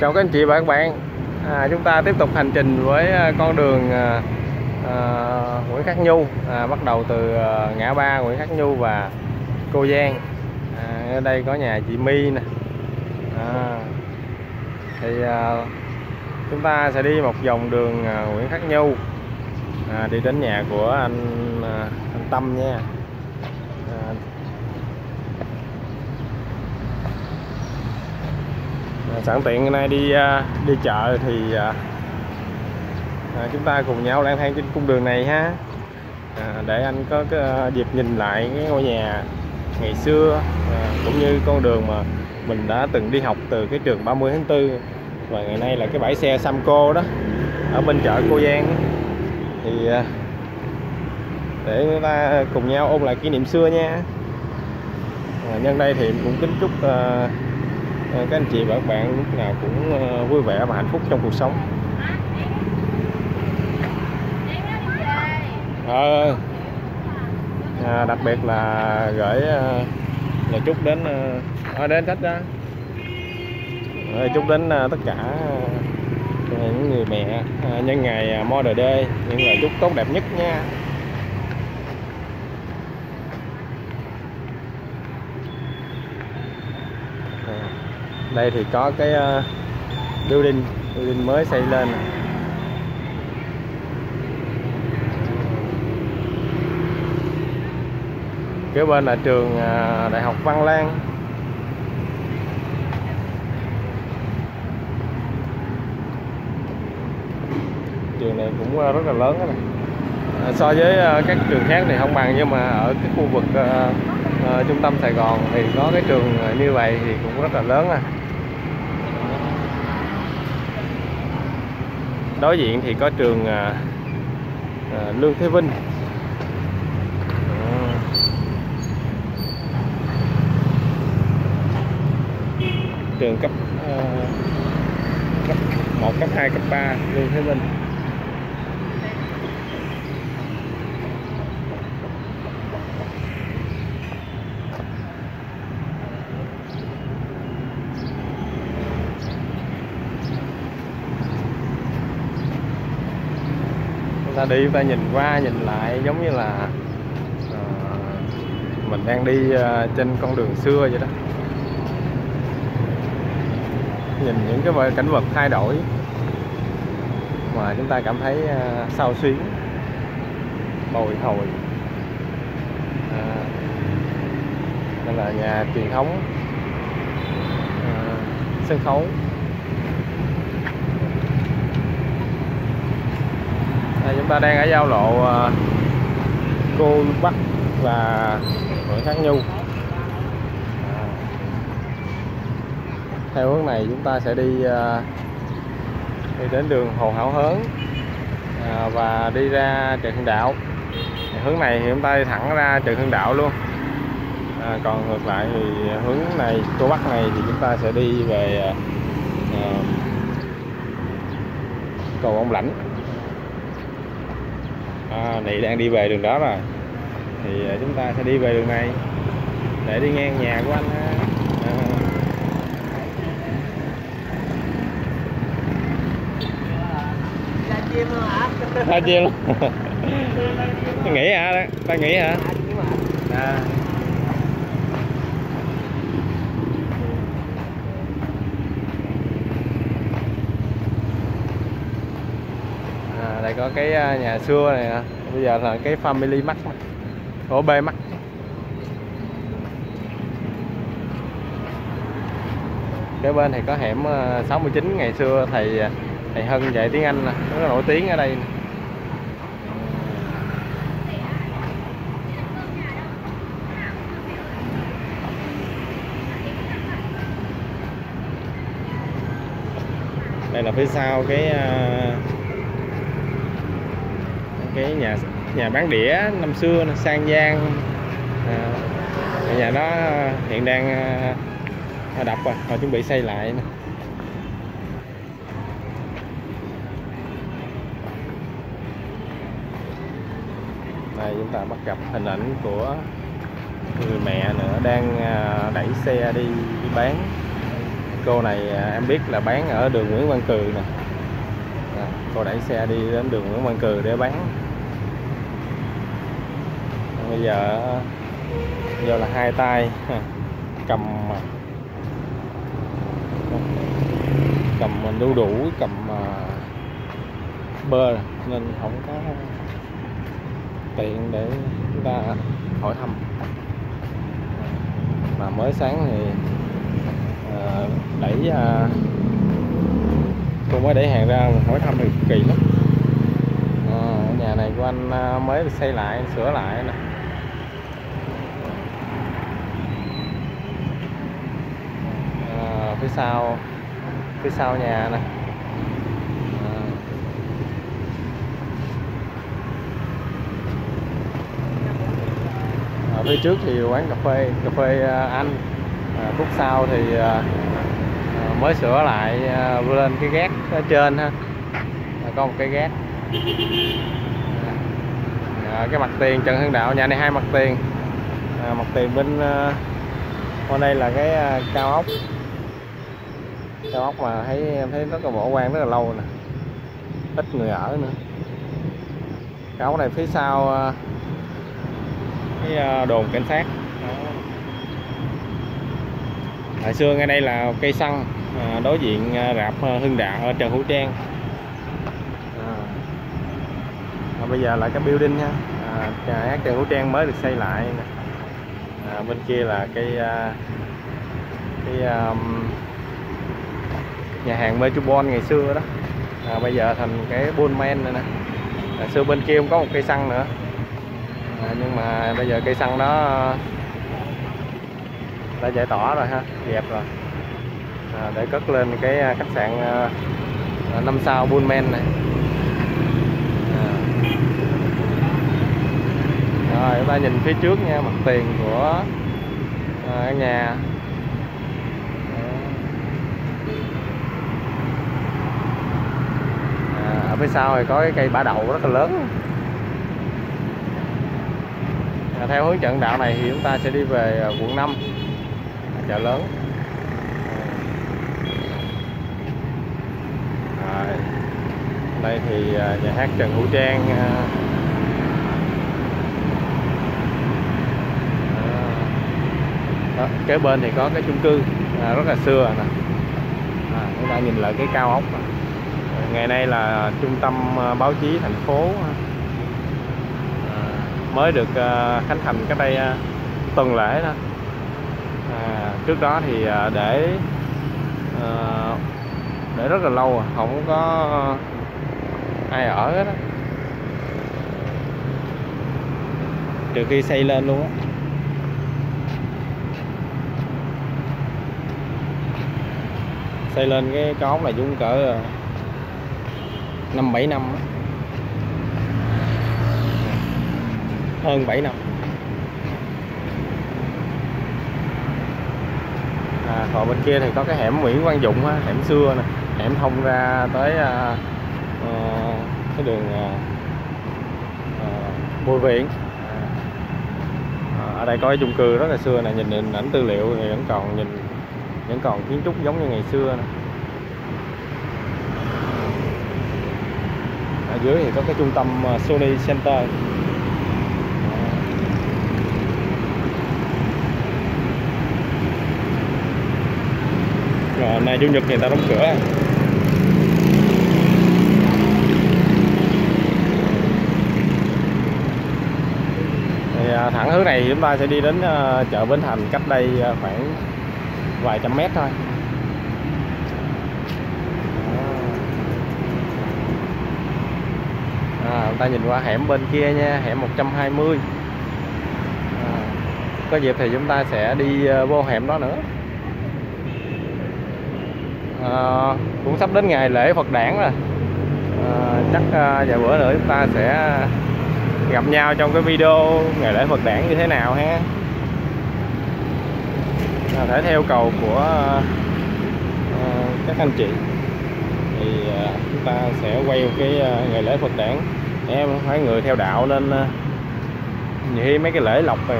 chào các anh chị và các bạn. À, chúng ta tiếp tục hành trình với à, con đường à, à, Nguyễn Khắc Nhu. À, bắt đầu từ à, ngã ba Nguyễn Khắc Nhu và Cô Giang. À, ở đây có nhà chị My nè. À, thì à, chúng ta sẽ đi một vòng đường à, Nguyễn Khắc Nhu. À, đi đến nhà của anh à, anh Tâm nha. À, sẵn tiện hôm nay đi à, đi chợ thì à, à, chúng ta cùng nhau lang thang trên cung đường này ha. À, để anh có cái à, dịp nhìn lại cái ngôi nhà ngày xưa à, cũng như con đường mà mình đã từng đi học từ cái trường 30 tháng 4 và ngày nay là cái bãi xe Samco đó ở bên chợ Cô Giang. Thì à, để chúng ta cùng nhau ôn lại kỷ niệm xưa nha. À, nhân đây thì cũng kính chúc à, Ờ, các anh chị và các bạn lúc nào cũng ờ, vui vẻ và hạnh phúc trong cuộc sống. Ờ, à, đặc biệt là gửi ờ, lời chúc đến à, đến khách đó. Lời chúc đến tất cả những người mẹ nhân ngày Mother Day những lời chúc tốt đẹp nhất nha À, đây thì có cái uh, building building mới xây lên kế bên là trường ờ, đại học Văn Lang trường này cũng ờ, rất là lớn này. À, so với các trường khác thì không bằng nhưng mà ở cái khu vực trung tâm Sài Gòn thì có cái trường như vậy thì cũng rất là lớn à. Đối diện thì có trường à, à, Lương Thế Vinh À. trường cấp à, cấp 1, cấp 2, cấp 3 Lương Thế Vinh chúng ta đi ta nhìn qua nhìn lại giống như là uh, mình đang đi uh, trên con đường xưa vậy đó. Nhìn những cái cảnh vật thay đổi mà chúng ta cảm thấy uh, sao xuyến bồi hồi. À, đây là nhà truyền thống à, sân khấu. Đây, chúng ta đang ở giao lộ ờ, Cô Bắc và Nguyễn Khắc Nhu. Ờ. Theo hướng này chúng ta sẽ đi ờ, đi đến đường Hồ Hảo Hớn và đi ra Trần Hưng Đạo. Hướng này thì chúng ta đi thẳng ra Trần Hưng Đạo luôn. À, còn ngược lại thì hướng này Cô Bắc này thì chúng ta sẽ đi về à, cầu ông lãnh à, này đang đi về đường đó rồi thì à, chúng ta sẽ đi về đường này. Để đi ngang nhà của anh ha. À, ta chia luôn ta nghỉ hả? Ta nghỉ hả? À, chim hả? à. à đây có cái à, nhà xưa này nè. Bây giờ là cái family mart của B mart kế bên thì có hẻm à, 69 ngày xưa thầy à, thầy Hân dạy tiếng Anh rất là nổi tiếng ở đây nè. đây là phía sau cái cái nhà nhà bán đĩa năm xưa sang giang. À, nhà đó hiện đang à, à, đập rồi họ chuẩn bị xây lại nè. Đây chúng ta bắt gặp hình ảnh của người mẹ nữa đang à, đẩy xe đi, đi bán. Cô này à, em biết là bán ở đường Nguyễn Văn Cừ nè. Cô đẩy xe đi đến đường Nguyễn Văn Cừ để bán bây giờ giờ là hai tay cầm cầm đu đủ cầm bơ nên không có tiện để chúng ta hỏi thăm. Mà mới sáng thì à, đẩy à, tôi mới đẩy hàng ra hỏi thăm thì kỳ lắm. À, nhà này của anh mới xây lại sửa lại nè à, phía sau phía sau nhà nè. À. ở phía trước thì quán cà phê cà phê à, anh. À, phút sau thì à, à, mới sửa lại à, lên cái gác ở trên ha. À, có một cái gác. À, à, cái mặt tiền Trần Hưng Đạo nhà này hai mặt tiền. À, mặt tiền bên à, bên đây là cái à, cao ốc cao ốc mà thấy em thấy rất là bỏ quan rất là lâu nè. Ít người ở nữa. Cao ốc này phía sau ờ, cái ờ, đồn cảnh sát. Hồi xưa ngay đây là cây xăng ờ, đối diện rạp Hưng Đạo ở Trần Hữu Trang. À. Bây giờ là cái building nha. À, nhà hát Trần Hữu Trang mới được xây lại nè. à, bên kia là cái cái um, nhà hàng Metropole ngày xưa đó. À, bây giờ thành cái Bullman này nè. À, xưa bên kia cũng có một cây xăng nữa. À, nhưng mà bây giờ cây xăng đó ờ, đã giải tỏa rồi ha dẹp rồi. À, để cất lên cái à, khách sạn à, à, năm sao Bullman này. À. rồi chúng ta nhìn phía trước nha mặt tiền của à, nhà à, ở phía sau thì có cái cây bả đậu rất là lớn. À, theo hướng trận đạo này thì chúng ta sẽ đi về à, quận 5 chợ lớn. À, đây thì à, nhà hát Trần Hữu Trang à, đó, kế bên thì có cái chung cư à, rất là xưa nè. À, chúng ta nhìn lại cái cao ốc này ngày nay là trung tâm ờ, báo chí thành phố ờ, mới được ờ, khánh thành cách đây tuần lễ đó. À, trước đó thì để để rất là lâu à, không có ai ở hết đó. trừ khi xây lên luôn á. Xây lên cái cống là này cỡ năm bảy năm hơn 7 năm. À, còn bên kia thì có cái hẻm Nguyễn Quang Dụng á, hẻm xưa nè. Hẻm thông ra tới à, à, cái đường à, à, Bùi Viện. À, ở đây có cái chung cư rất là xưa này nhìn hình ảnh tư liệu thì vẫn còn nhìn vẫn còn kiến trúc giống như ngày xưa nè. Ở dưới thì có cái trung tâm ờ, Sony Center. Rồi, hôm nay chủ nhật người ta đóng cửa. Thì ờ, thẳng hướng này chúng ta sẽ đi đến ờ, chợ Bến Thành cách đây khoảng vài trăm mét thôi à, chúng ta nhìn qua hẻm bên kia nha hẻm 120 à, có dịp thì chúng ta sẽ đi ờ, vô hẻm đó nữa. À, cũng sắp đến ngày lễ Phật đản rồi. À, chắc à, vài bữa nữa chúng ta sẽ gặp nhau trong cái video ngày lễ Phật đản như thế nào ha. À, thể theo cầu của à, các anh chị thì à, chúng ta sẽ quay cái à, ngày lễ Phật đản em không phải người theo đạo nên ờ, nhiều khi mấy cái lễ lộc này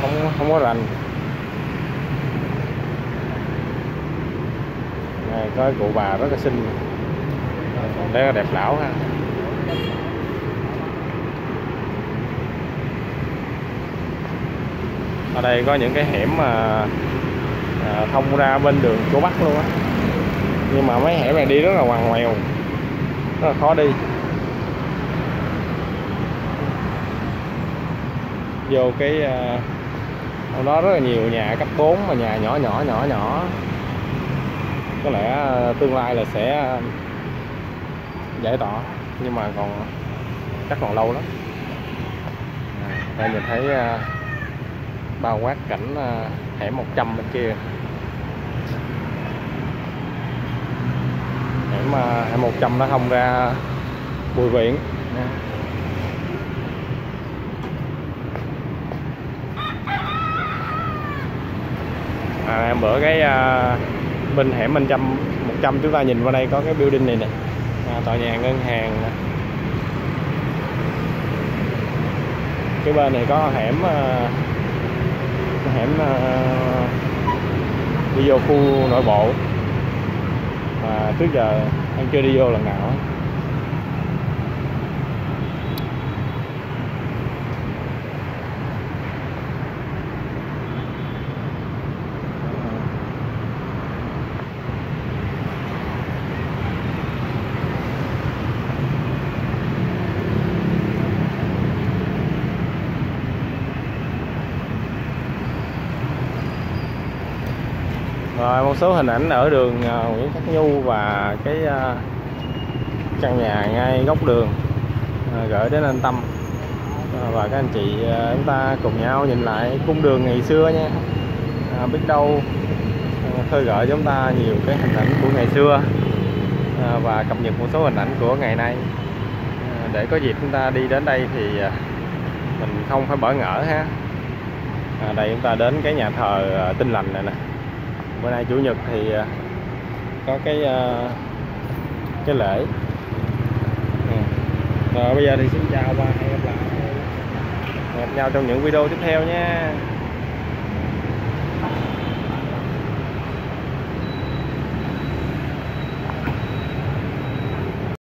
không không có rành. Này có cụ bà rất là xinh. Rất là đẹp lão ha. Ở đây có những cái hẻm mà à, thông ra bên đường chỗ bắc luôn á. Nhưng mà mấy hẻm này đi rất là ngoằn ngoèo rất là khó đi. Vô cái à, trong đó rất là nhiều nhà cấp 4 mà nhà nhỏ nhỏ nhỏ nhỏ. Có lẽ à, tương lai là sẽ à, giải tỏa nhưng mà còn chắc còn lâu lắm. Đây nhìn thấy à, bao quát cảnh hẻm 100 bên kia. Hẻm hẻm 100 nó không ra bùi viện nha à, em bữa cái à, bên hẻm bên trăm 100 chúng ta nhìn vào đây có cái building này nè. À, tòa nhà ngân hàng nè. cái bên này có hẻm à, hẻm à, đi vô khu nội bộ. Mà trước giờ anh chưa đi vô lần nào. Một số hình ảnh ở đường à, Nguyễn Khắc Nhu và cái à, căn nhà ngay góc đường à, gửi đến anh Tâm. Và các anh chị chúng ta cùng nhau nhìn lại cung đường ngày xưa nha. À, biết đâu khơi gợi chúng ta nhiều cái hình ảnh của ngày xưa à, và cập nhật một số hình ảnh của ngày nay. À, để có dịp chúng ta đi đến đây thì mình không phải bỡ ngỡ ha. À, đây chúng ta đến cái nhà thờ Tinh Lành này nè bữa nay chủ nhật thì à, có cái à, cái lễ. Ừ. rồi bây giờ thì xin chào và hẹn gặp lại. Gặp nhau trong những video tiếp theo nha.